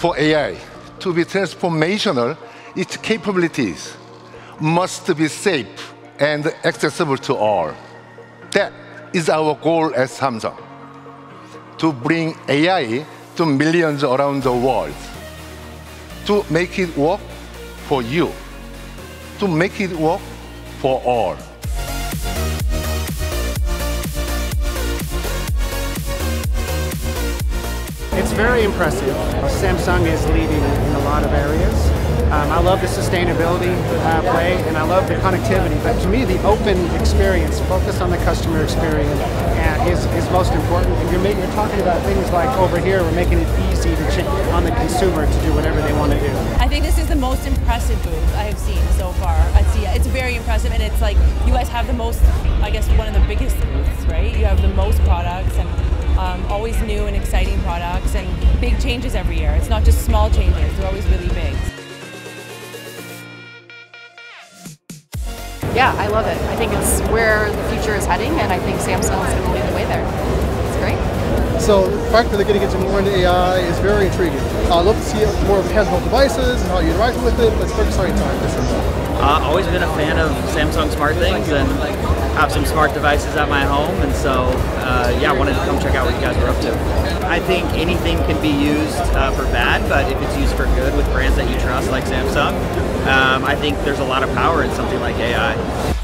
For AI to be transformational, its capabilities must be safe and accessible to all. That is our goal at Samsung, to bring AI to millions around the world, to make it work for you, to make it work for all. Very impressive. Samsung is leading in a lot of areas. Um, I love the sustainability uh, play and I love the connectivity, but to me the open experience, focus on the customer experience uh, is, is most important. And you're, you're talking about things like over here, we're making it easy to on the consumer to do whatever they want to do. I think this is the most impressive booth I have seen so far I see It's very impressive and it's like you guys have the most, I guess one of the biggest booths, right? You have the most products and um, always new and exciting products changes every year. It's not just small changes, they're always really big. Yeah, I love it. I think it's where the future is heading and I think Samsung is going to lead the way there. It's great. So the fact that they're getting into more into AI is very intriguing. I'd love to see more of the handheld devices and how you interact with it, but it's a very exciting time for sure. Uh, always been a fan of Samsung SmartThings and have some smart devices at my home, and so uh, yeah, I wanted to come check out what you guys are up to. I think anything can be used uh, for bad, but if it's used for good with brands that you trust, like Samsung, um, I think there's a lot of power in something like AI.